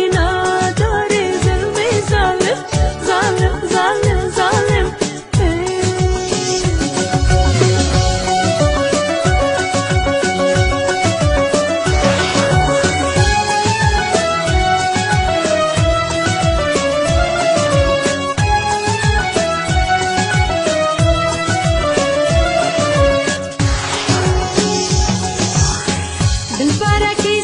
बिना डरे जुल्मे जालिम। दिल पर की